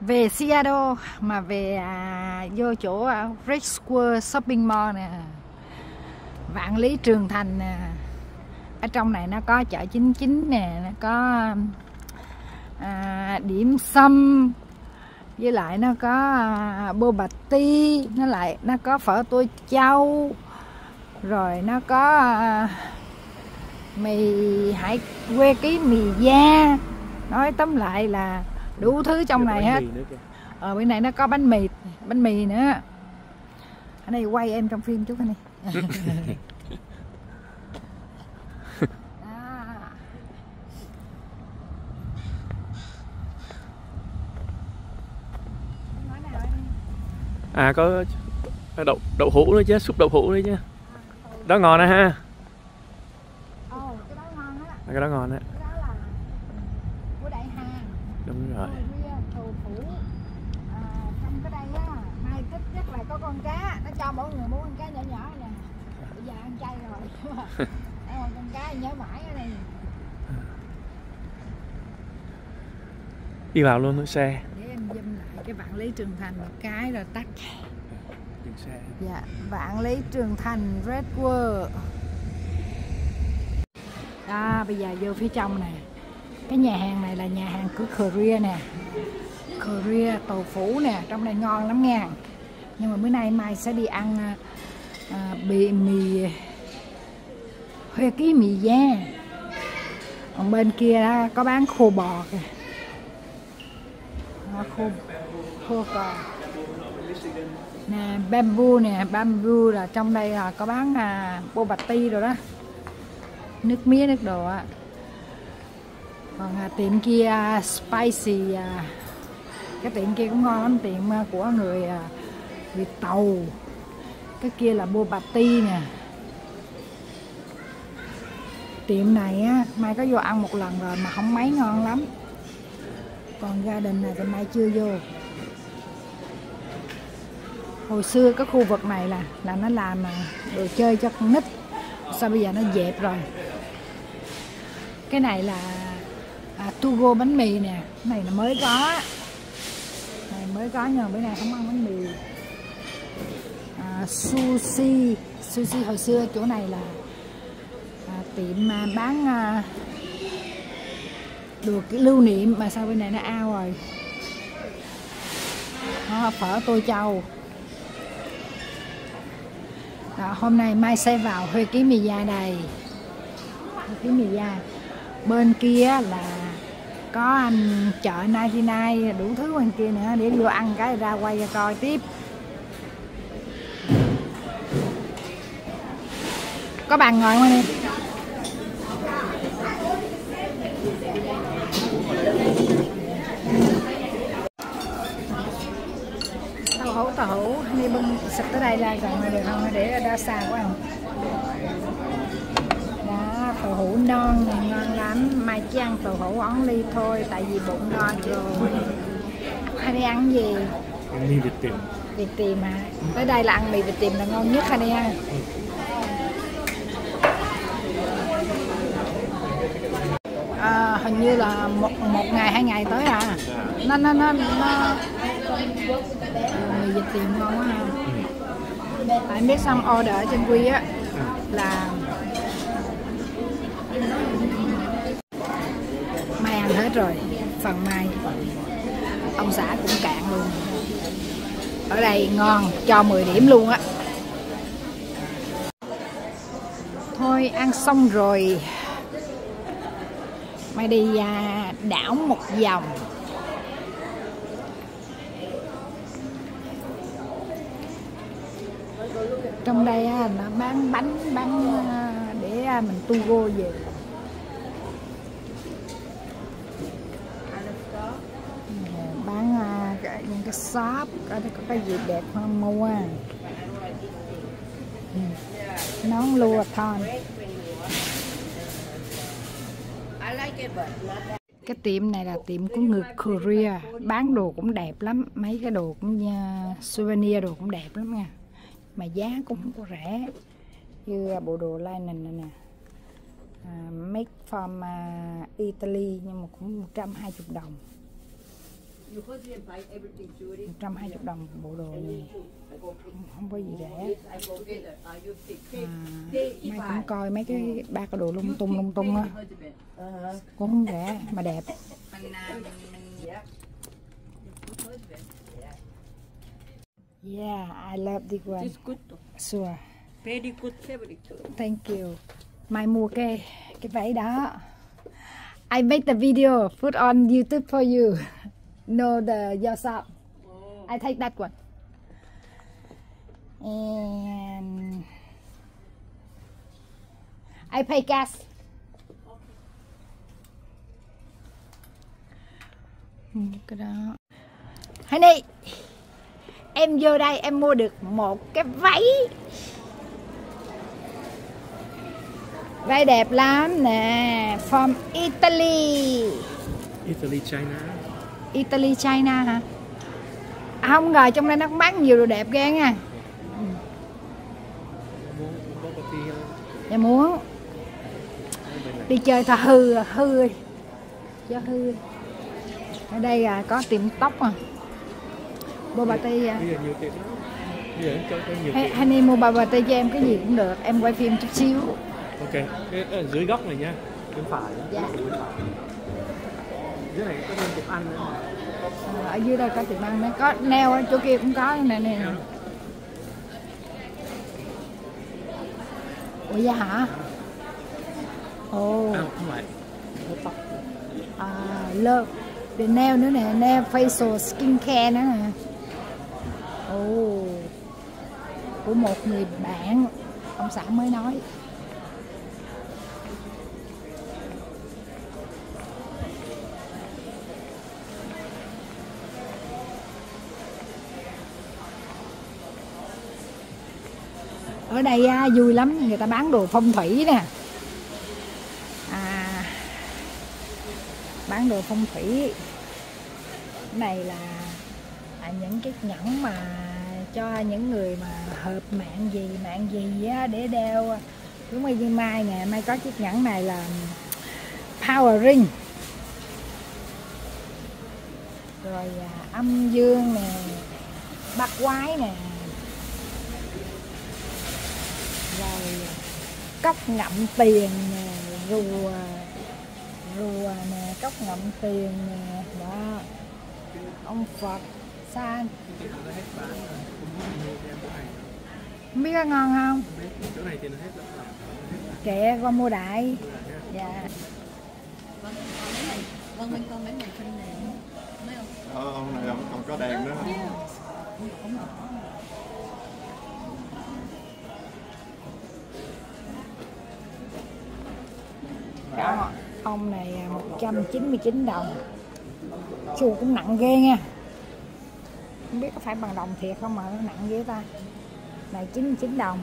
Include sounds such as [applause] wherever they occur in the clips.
về Seattle mà về à, vô chỗ à, Red Square Shopping Mall nè Vạn Lý Trường Thành nè. Ở trong này nó có chợ chính chính nè nó có à, điểm xăm, với lại nó có à, bô bạch ti nó lại nó có phở tôi châu rồi nó có à, mì hải quê ký mì da nói tóm lại là đủ thứ trong này hết. ở bên này nó có bánh mì bánh mì nữa. Ở đây quay em trong phim chút cái này [laughs] à có đậu đậu hũ nữa chứ súp đậu hũ nữa chứ. Đó ngon nè ha. Cái đó ngon á cái đó ngon á cái đó là của đại hàng đúng rồi Korea, đồ phủ à, trong cái đây á mai thích chắc là có con cá nó cho mỗi người mỗi con cá nhỏ nhỏ nè. Bây giờ ăn chay rồi. [laughs] Ăn con cá nhớ mãi ở đây đi vào luôn nữa xe. Để em zoom lại cái vạn lý trường thành một cái rồi tắt. Dừng xe. Dạ vạn lý trường thành red world. Đó bây giờ vô phía trong nè cái nhà hàng này là nhà hàng của Korea nè. Korea tàu phủ nè. Trong này ngon lắm nha nhưng mà bữa nay mai sẽ đi ăn à, à bì mì huê ký mì da còn bên kia đó, có bán khô bò kìa. Đó, khô khô bò. Nè bamboo nè bamboo là trong đây là có bán à, bô bạch ti rồi đó. Nước mía nước đồ á. Còn à, tiệm kia à, spicy à, cái tiệm kia cũng ngon lắm tiệm à, của người à, vì tàu. Cái kia là bô bà ti nè. Tiệm này á mai có vô ăn một lần rồi mà không mấy ngon lắm. Còn gia đình này thì mai chưa vô. Hồi xưa cái khu vực này là là nó làm à, đồ chơi cho con nít. Sao bây giờ nó dẹp rồi? Cái này là à, tugo bánh mì nè. Cái này là mới có. Này mới có nhưng mà bữa nay không ăn bánh mì à, sushi. Sushi hồi xưa chỗ này là à, tiệm à, bán à, đồ cái lưu niệm mà sao bên này nó ao rồi. À, phở tô châu. Đó, hôm nay mai sẽ vào Huê ký mì da đây Huê ký mì da bên kia là có anh chợ 99 đủ thứ bên kia nữa để vô ăn cái ra quay ra coi tiếp. Có bàn ngồi ngoài đây tàu hũ tàu hũ đi bưng xịt tới đây là còn được không để đa xa quá không đó tàu hũ non này ngon lắm. Mai chỉ ăn tàu hũ ón ly thôi tại vì bụng no rồi. Hai đi ăn gì? Đi việt tiệm. Việt tìm hả? Tới đây là ăn mì Việt tìm là ngon nhất hai đi à, hình như là một một ngày hai ngày tới à. Nó nó nó nó. Mì Việt tìm ngon quá ha. Tại biết xong order ở trên quy á là mai ăn hết rồi phần mai ông xã cũng cạn luôn. Ở đây ngon cho 10 điểm luôn á. Thôi ăn xong rồi mày đi à, đảo một vòng. Trong đây à, nó bán bánh, bán à, để mình tu go về. Ừ, bán những cái shop, có có cái gì đẹp không mua. Ừ, nón lua thon cái tiệm này là tiệm của người Korea. Bán đồ cũng đẹp lắm. Mấy cái đồ cũng uh, souvenir đồ cũng đẹp lắm nha. Mà giá cũng không có rẻ. Như bộ đồ linen này nè. Uh, make from uh, Italy nhưng mà cũng 120 đồng. 120 đồng bộ đồ này không có gì rẻ. À, mai cũng coi mấy cái ba cái đồ lung tung lung tung á. Uh-huh. cũng không rẻ mà đẹp. Mình, yeah. I love this one. It's good sure. Very good fabric thank you. Mai mua cái cái váy đó. I make the video. Put on YouTube for you know the yourself, Oh. I take that one. And I pay gas. Cái đó honey em vô đây em mua được một cái váy. Váy đẹp lắm nè from Italy. Italy China. Italy China hả? À, không ngờ trong đây nó cũng bán nhiều đồ đẹp ghê nha. Dạ muốn đi chơi tha hư à, hư rồi. cho hư. Ở đây à, có tiệm tóc à. Bobati à. Bây giờ nhiều tiệm lắm. Bây giờ cho cho nhiều Hay, tiệm. Honey mua Bobati cho em cái gì cũng được. Em quay phim chút xíu. Ok. Ở dưới góc này nha. Bên phải. Dạ. Dưới này có thêm tiệm ăn nữa. Ở dưới đây có tiệm ăn nữa có neo chỗ kia cũng có nè nè. Nè. ủa dạ hả? Ồ. À không phải. À, lơ. Để nail nữa nè. Nail facial skin care nữa nè. Ồ. Của một người bạn. Ông xã mới nói ở đây à, vui lắm người ta bán đồ phong thủy nè. À bán đồ phong thủy. Cái này là à, những cái nhẫn mà cho những người mà hợp mạng gì mạng gì á, để đeo. Đúng như mai nè mai có chiếc nhẫn này là power ring. Rồi à, âm dương nè bắt quái nè rồi à, cốc ngậm tiền nè rùa rùa nè cốc ngậm tiền nè đó ông phật san không biết không có ngon không không chỗ này thì nó hết rồi kệ con mua đại dạ Vâng, mình con mấy này phân này. Mấy ông. Ờ, ông này ông còn có đèn nữa hả? Ông này à, 199 đồng. Chua cũng nặng ghê nha. Không biết có phải bằng đồng thiệt không mà nó nặng ghê ta. Này 99 đồng.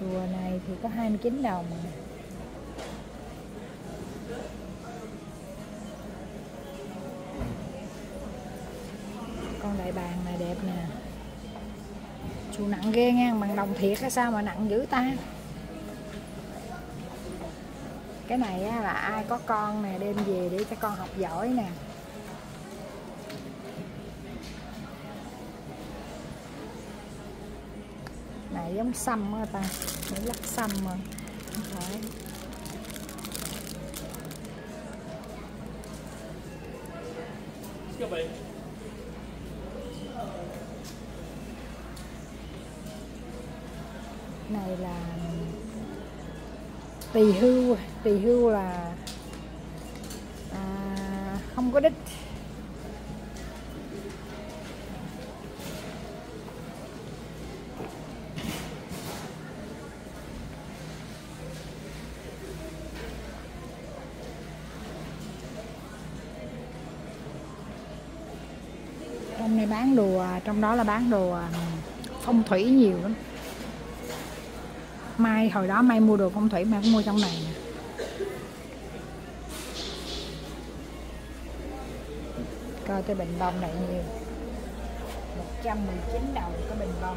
Chùa này thì có 29 đồng Con đại bàng này đẹp nè. Dù nặng ghê nha, bằng đồng thiệt hay sao mà nặng dữ ta? Cái này á, là ai có con nè đem về để cho con học giỏi nè. Này giống xăm á ta, để lắc xăm mà. Không phải. Thank you. Này là tỳ hưu à. tỳ hưu là à, không có đích. Trong này bán đồ à, trong đó là bán đồ à, phong thủy nhiều lắm mai, hồi đó mai mua đồ phong thủy, mai cũng mua trong này nè. Coi cái bình bông này nhiều. 119 đồng cái bình bông.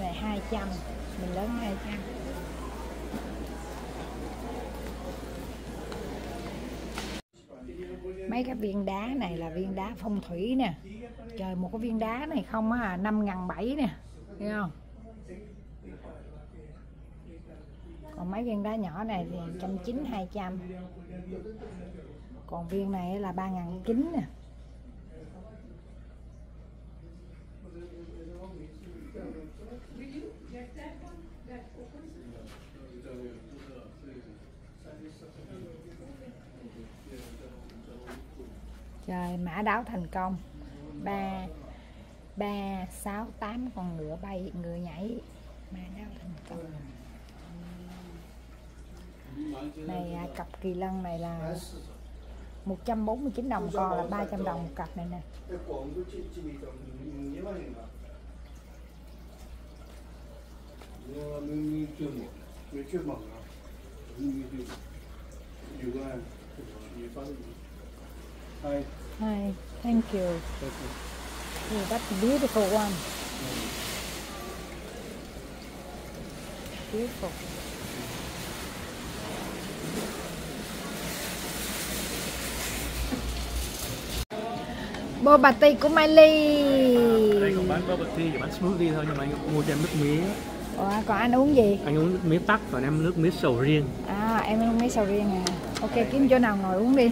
Này này 200 mình lớn 200 mấy cái viên đá này là viên đá phong thủy nè. Trời, một cái viên đá này không á, năm ngàn bảy nè, thấy không? Còn mấy viên đá nhỏ này thì trăm chín hai trăm. Còn viên này là ba ngàn chín nè. Trời, mã đáo thành công. Ba ba, sáu, tám, con ngựa bay, ngựa nhảy. Mã đáo thành công. Này à, cặp kỳ lân này là 149 đồng, con là 300 đồng một cặp này nè. Hi. Hi, thank you. Oh, that's a beautiful one. Beautiful. Boba tea của Miley. đây còn bán bubble tea và bán smoothie thôi nhưng mà anh mua cho em nước mía Ủa, còn anh uống gì? anh uống nước mía tắc còn em nước mía sầu riêng À, em uống mấy sầu riêng à. Ok, kiếm chỗ nào ngồi uống đi.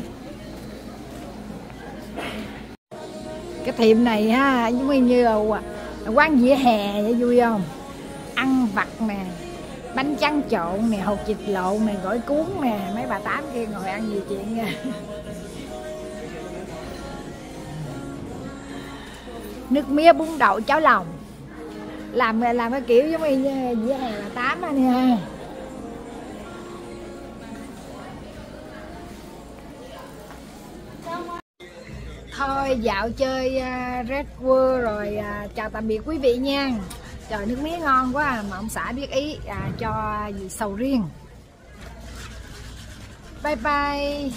Cái tiệm này ha, giống như là quán dĩa hè vậy vui không? Ăn vặt nè, bánh trắng trộn nè, hột vịt lộn nè, gỏi cuốn nè, mấy bà tám kia ngồi ăn gì chuyện nha. Nước mía bún đậu cháo lòng. Làm làm cái kiểu giống như dĩa hè bà tám á nha. Thôi dạo chơi uh, Red World rồi uh, chào tạm biệt quý vị nha. Trời nước mía ngon quá à, mà ông xã biết ý à, cho gì sầu riêng. Bye bye.